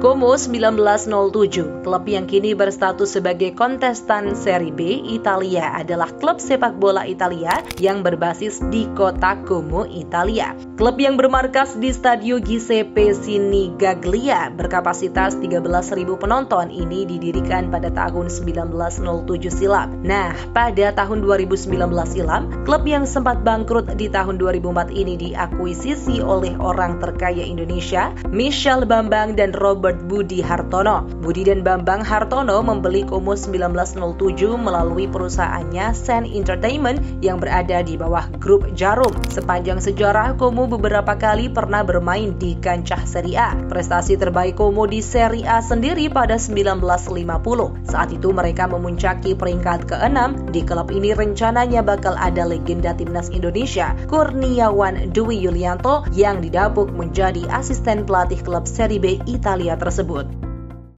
Como 1907, klub yang kini berstatus sebagai kontestan Serie B Italia adalah klub sepak bola Italia yang berbasis di kota Como, Italia. Klub yang bermarkas di Stadio Giuseppe Sinigaglia berkapasitas 13.000 penonton ini didirikan pada tahun 1907 silam. Nah, pada tahun 2019 silam, klub yang sempat bangkrut di tahun 2004 ini diakuisisi oleh orang terkaya Indonesia, Michelle Bambang dan Robert Robert Budi Hartono. Budi dan Bambang Hartono membeli Komo 1907 melalui perusahaannya Sen Entertainment yang berada di bawah grup Jarum. Sepanjang sejarah, Komo beberapa kali pernah bermain di kancah Serie A. Prestasi terbaik Komo di Serie A sendiri pada 1950. Saat itu mereka memuncaki peringkat ke-6. Di klub ini rencananya bakal ada legenda timnas Indonesia, Kurniawan Dwi Yulianto yang didapuk menjadi asisten pelatih klub Serie B Italia tersebut.